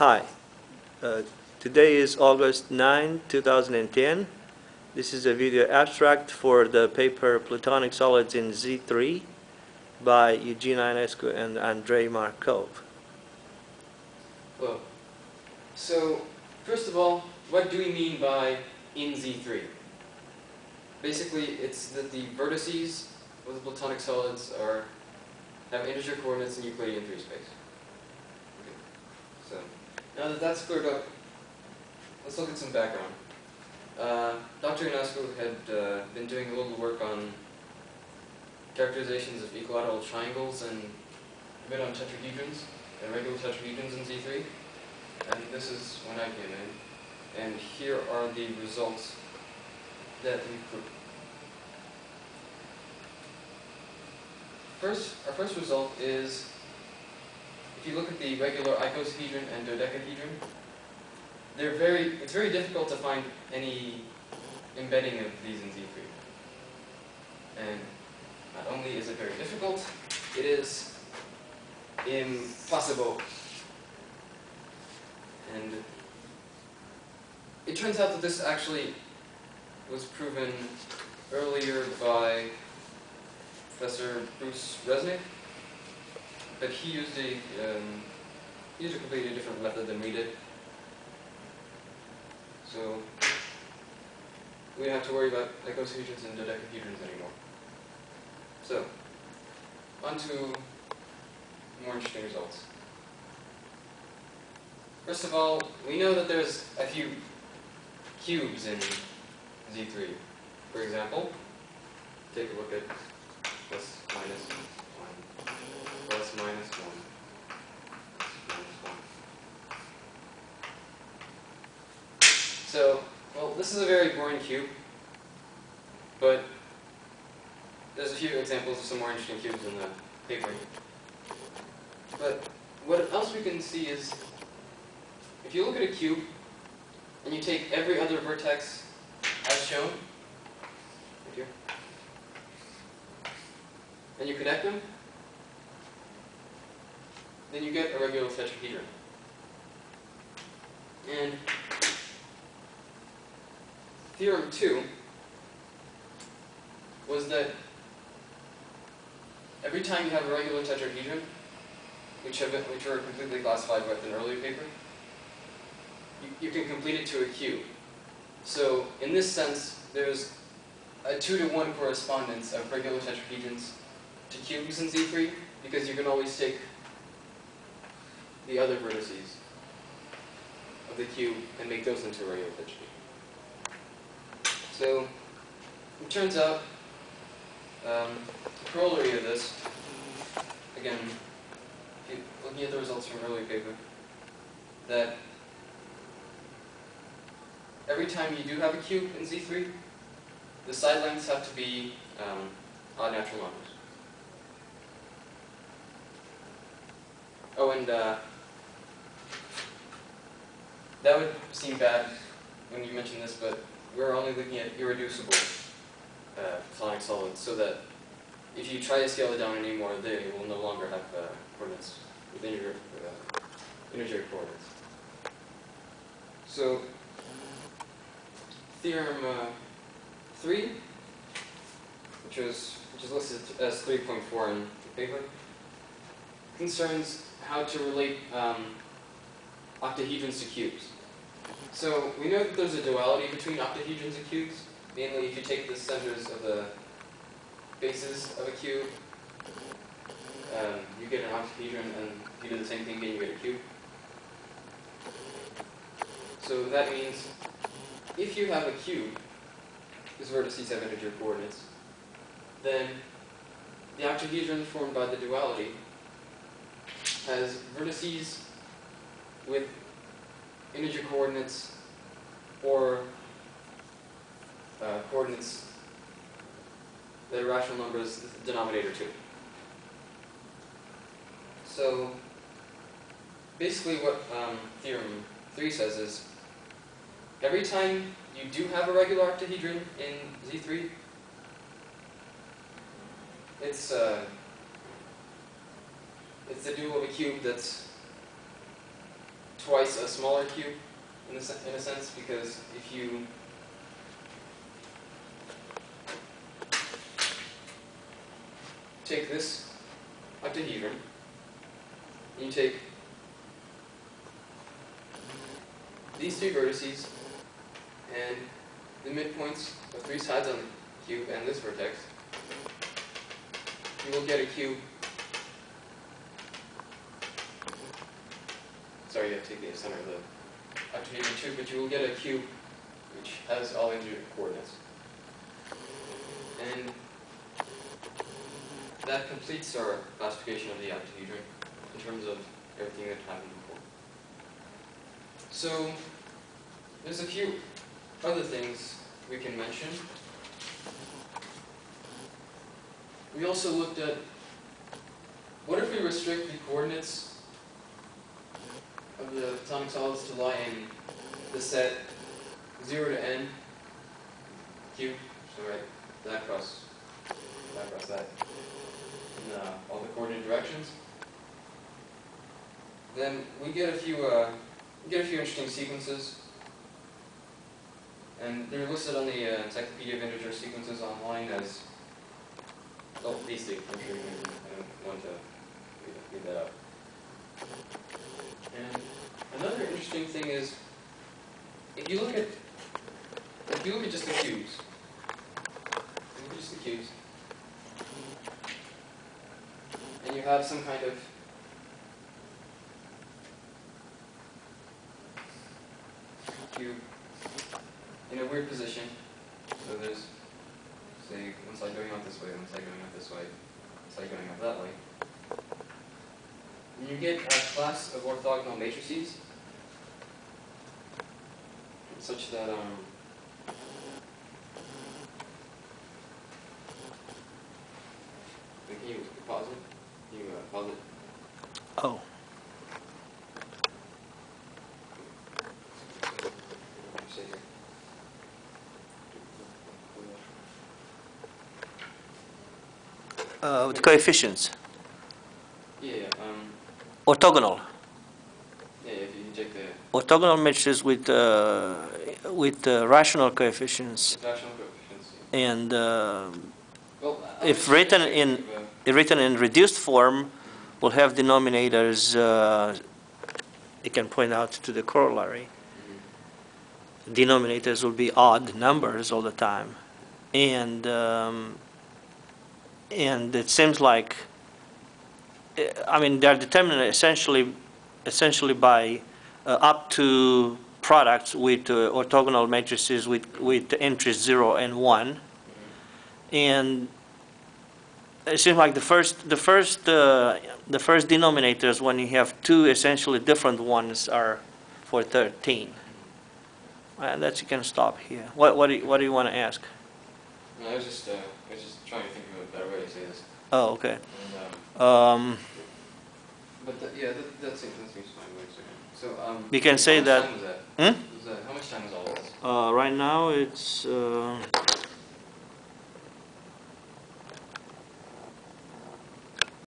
Hi. Uh, Today is August 9, 2010. This is a video abstract for the paper Platonic Solids in Z3 by Eugene Ionascu and Andrei Markov. Well, so first of all, what do we mean by in Z3? Basically, it's that the vertices of the Platonic solids are have integer coordinates in Euclidean 3 space. Okay. So now that that's cleared up, let's look at some background. Uh, Dr. Ionascu had uh, been doing a little work on characterizations of equilateral triangles and a bit on tetrahedrons and regular tetrahedrons in Z3. And this is when I came in. And here are the results that we proved. First, our first result is, if you look at the regular icosahedron and dodecahedron, they're very, it's very difficult to find any embedding of these in Z3. And not only is it very difficult, it is impossible. And it turns out that this actually was proven earlier by Professor Bruce Reznick, but he used a um, he used a completely different method than we did. So we don't have to worry about icosahedrons and dodecahedrons anymore. So, on to more interesting results. First of all, we know that there's a few cubes in Z3. For example, take a look at plus minus 1, plus minus 1, minus 1. So, well, this is a very boring cube, but there's a few examples of some more interesting cubes in the paper. But what else we can see is, if you look at a cube, and you take every other vertex as shown, right here, and you connect them, then you get a regular tetrahedron. And theorem two was that every time you have a regular tetrahedron, which have been, which were completely classified with an earlier paper, you, you can complete it to a cube. So in this sense, there's a two to one correspondence of regular tetrahedrons to cubes in Z3 because you can always take the other vertices of the cube and make those into a regular tetrahedron. So it turns out um, the corollary of this, again, looking at the results from earlier paper, that every time you do have a cube in Z3, the side lengths have to be um, odd natural numbers. Oh, and uh, that would seem bad when you mention this, but we're only looking at irreducible uh, solids, so that if you try to scale it down anymore, they will no longer have uh, coordinates with integer, uh, integer coordinates. So, theorem uh, 3, which was which is listed as 3.4 in the paper, concerns how to relate um, octahedrons to cubes. So we know that there's a duality between octahedrons and cubes. Mainly, if you take the centers of the bases of a cube, um, you get an octahedron, and if you do the same thing again, you get a cube. So that means if you have a cube whose vertices have integer coordinates, then the octahedron formed by the duality has vertices with integer coordinates or uh, coordinates that are rational numbers denominator 2. So basically what um, theorem 3 says is every time you do have a regular octahedron in Z3, it's uh, it's the dual of a cube that's twice a smaller cube in a, in a sense because if you take this octahedron, you take these three vertices and the midpoints of three sides on the cube and this vertex, you will get a cube. Sorry, you have to take the center of the octahedron too, but you will get a cube which has all integer coordinates. And that completes our classification of the octahedron in terms of everything that happened before. So, there's a few other things we can mention. We also looked at what if we restrict the coordinates atomic solids to lie in the set 0 to n cube, so right, that cross, that cross that, in uh, all the coordinate directions. Then we get a few, uh, we get a few interesting sequences and they're listed on the uh, Encyclopedia of Integer Sequences online as, oh, these two, I'm sure you can, I don't want to read that up. And another interesting thing is, if you look at, if you look at just the cubes, just the cubes, and you have some kind of cube in a weird position. So there's, say, one side going out this way, one side going out this way, one side going out that way. You get a class of orthogonal matrices such that um, can you pause it? Can you uh, pause it? Oh, uh, the coefficients, orthogonal. yeah, if you inject the Orthogonal matrices with, uh, with uh, rational coefficients fractional coefficients. and uh, Well, If written in- uh, written in reduced form will have denominators, uh, you can point out to the corollary. Denominators will be odd numbers all the time. And, um, and it seems like, I mean, they're determined essentially, essentially by uh, up to products with uh, orthogonal matrices with, with entries 0 and 1. And it seems like the first, the first, uh, the first denominators, when you have two essentially different ones, are for 13. And that you can stop here. What, what do you, what do you want to ask? No, I was just, uh, I was just trying to think of a better way to say this. Oh, okay. And, um, Um, but that, yeah, that, that seems, that seems fine. Wait a second. So, um. We can say how much that- that? Hmm? That, how much time was all this? uh, right now, it's, uh,